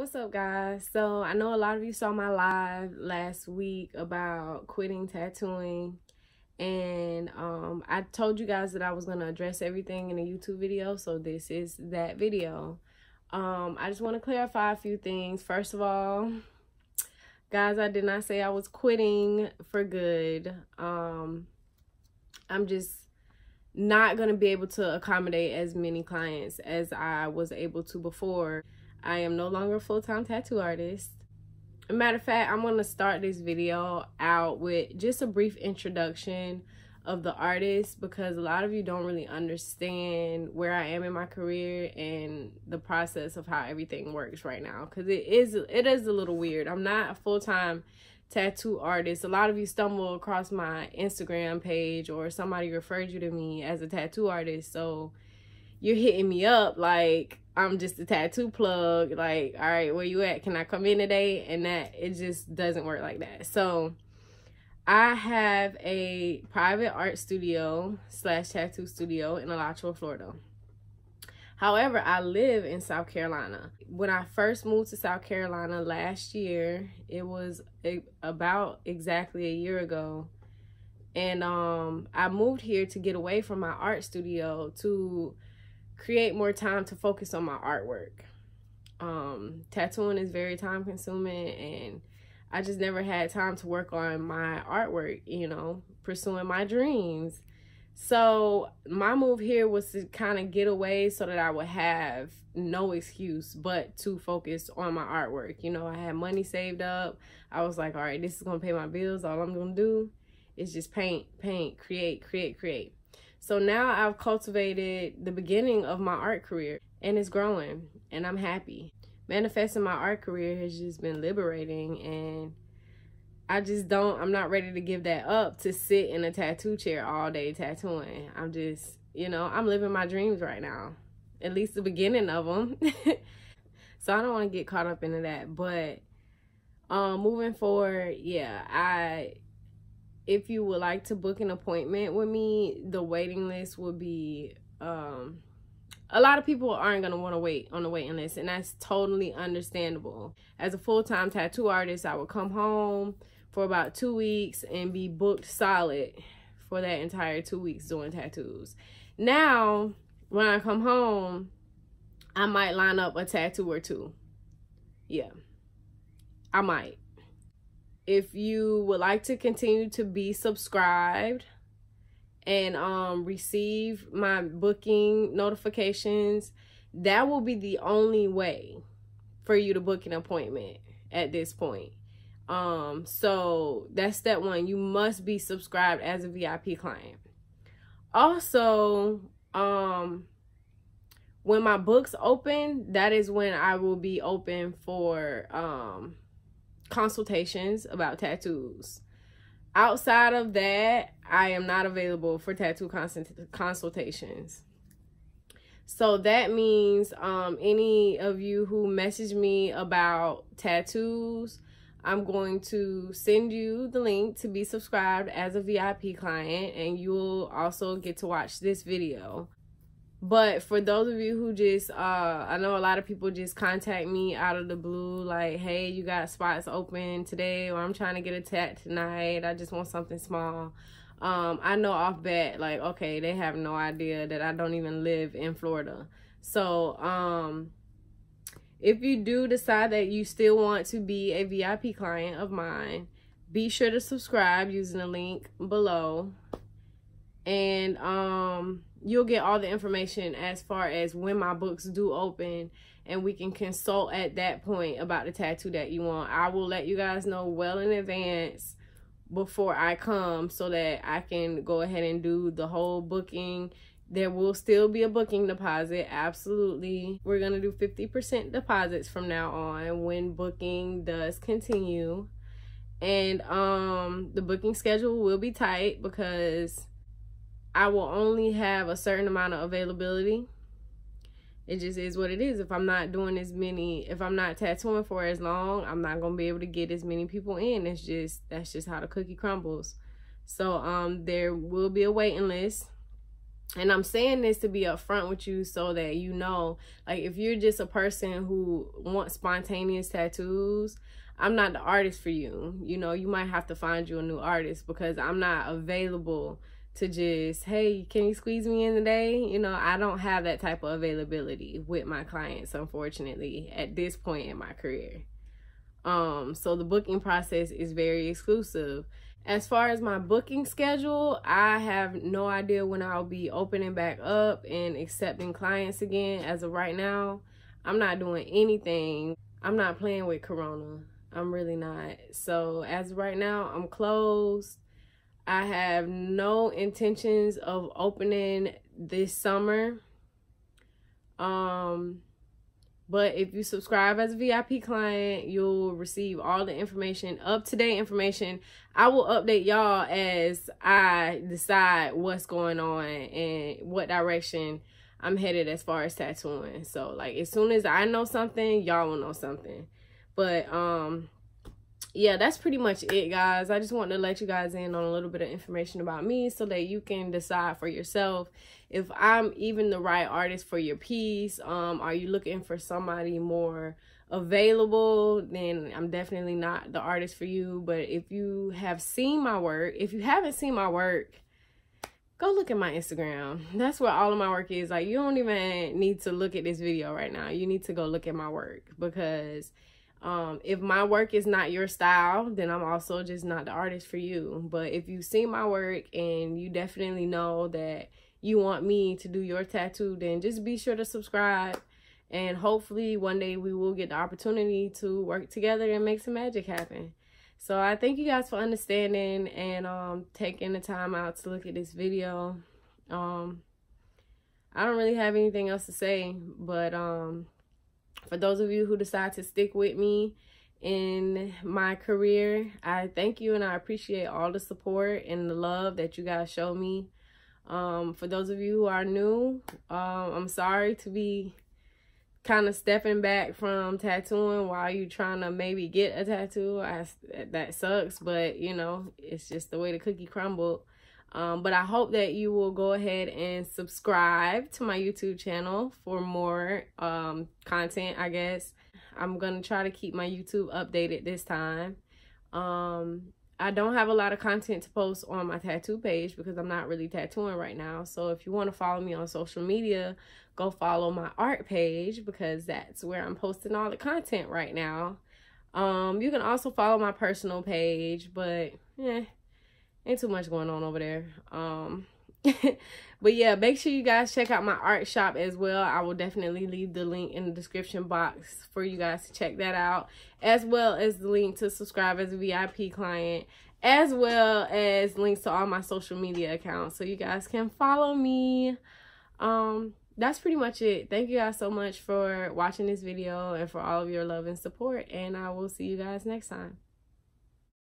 What's up, guys? So, I know a lot of you saw my live last week about quitting tattooing. And um, I told you guys that I was going to address everything in a YouTube video. So, this is that video. Um, I just want to clarify a few things. First of all, guys, I did not say I was quitting for good. Um, I'm just not going to be able to accommodate as many clients as I was able to before. I am no longer a full-time tattoo artist. matter of fact, I'm going to start this video out with just a brief introduction of the artist because a lot of you don't really understand where I am in my career and the process of how everything works right now because it is it is a little weird. I'm not a full-time tattoo artist. A lot of you stumble across my Instagram page or somebody referred you to me as a tattoo artist. So you're hitting me up like I'm just a tattoo plug. Like, all right, where you at? Can I come in today? And that it just doesn't work like that. So I have a private art studio slash tattoo studio in Alachua, Florida. However, I live in South Carolina. When I first moved to South Carolina last year, it was a, about exactly a year ago. And um, I moved here to get away from my art studio to create more time to focus on my artwork. Um, tattooing is very time consuming and I just never had time to work on my artwork, you know, pursuing my dreams. So my move here was to kind of get away so that I would have no excuse but to focus on my artwork. You know, I had money saved up. I was like, all right, this is going to pay my bills. All I'm going to do is just paint, paint, create, create, create. So now I've cultivated the beginning of my art career and it's growing and I'm happy. Manifesting my art career has just been liberating and I just don't, I'm not ready to give that up to sit in a tattoo chair all day tattooing. I'm just, you know, I'm living my dreams right now. At least the beginning of them. so I don't want to get caught up into that. But um, moving forward, yeah, I if you would like to book an appointment with me, the waiting list will be um a lot of people aren't going to want to wait on the waiting list and that's totally understandable. As a full-time tattoo artist, I would come home for about 2 weeks and be booked solid for that entire 2 weeks doing tattoos. Now, when I come home, I might line up a tattoo or two. Yeah. I might if you would like to continue to be subscribed and um receive my booking notifications that will be the only way for you to book an appointment at this point. Um so that's step one. You must be subscribed as a vip client. Also um when my books open that is when i will be open for um consultations about tattoos. Outside of that, I am not available for tattoo consult consultations. So that means um, any of you who message me about tattoos, I'm going to send you the link to be subscribed as a VIP client and you'll also get to watch this video. But for those of you who just, uh, I know a lot of people just contact me out of the blue, like, hey, you got spots open today, or I'm trying to get a tat tonight. I just want something small. Um, I know off bat, like, okay, they have no idea that I don't even live in Florida. So, um, if you do decide that you still want to be a VIP client of mine, be sure to subscribe using the link below. And, um, you'll get all the information as far as when my books do open and we can consult at that point about the tattoo that you want. I will let you guys know well in advance before I come so that I can go ahead and do the whole booking. There will still be a booking deposit. Absolutely. We're going to do 50% deposits from now on when booking does continue. And um the booking schedule will be tight because I will only have a certain amount of availability. It just is what it is. If I'm not doing as many, if I'm not tattooing for as long, I'm not gonna be able to get as many people in. It's just that's just how the cookie crumbles. So um, there will be a waiting list. and I'm saying this to be upfront with you so that you know, like, if you're just a person who wants spontaneous tattoos, I'm not the artist for you. You know, you might have to find you a new artist because I'm not available to just, hey, can you squeeze me in today? You know, I don't have that type of availability with my clients, unfortunately, at this point in my career. Um, so the booking process is very exclusive. As far as my booking schedule, I have no idea when I'll be opening back up and accepting clients again. As of right now, I'm not doing anything. I'm not playing with Corona. I'm really not. So as right now, I'm closed. I have no intentions of opening this summer. Um but if you subscribe as a VIP client, you'll receive all the information, up to date information. I will update y'all as I decide what's going on and what direction I'm headed as far as tattooing. So, like, as soon as I know something, y'all will know something. But, um, yeah, that's pretty much it, guys. I just wanted to let you guys in on a little bit of information about me so that you can decide for yourself if I'm even the right artist for your piece. Um, are you looking for somebody more available? Then I'm definitely not the artist for you. But if you have seen my work, if you haven't seen my work, go look at my Instagram. That's where all of my work is. Like, you don't even need to look at this video right now. You need to go look at my work because um, if my work is not your style, then I'm also just not the artist for you. But if you see my work and you definitely know that you want me to do your tattoo, then just be sure to subscribe. And hopefully one day we will get the opportunity to work together and make some magic happen. So I thank you guys for understanding and um, taking the time out to look at this video. Um, I don't really have anything else to say, but um, for those of you who decide to stick with me in my career, I thank you and I appreciate all the support and the love that you guys show me. Um, for those of you who are new, um, I'm sorry to be kind of stepping back from tattooing while you're trying to maybe get a tattoo. I, that sucks, but you know, it's just the way the cookie crumbled. Um, but I hope that you will go ahead and subscribe to my YouTube channel for more um, content, I guess. I'm going to try to keep my YouTube updated this time. Um, I don't have a lot of content to post on my tattoo page because I'm not really tattooing right now. So if you want to follow me on social media, go follow my art page because that's where I'm posting all the content right now. Um, you can also follow my personal page, but yeah, ain't too much going on over there. Um but yeah make sure you guys check out my art shop as well. I will definitely leave the link in the description box for you guys to check that out as well as the link to subscribe as a vip client as well as links to all my social media accounts so you guys can follow me. Um that's pretty much it. Thank you guys so much for watching this video and for all of your love and support and i will see you guys next time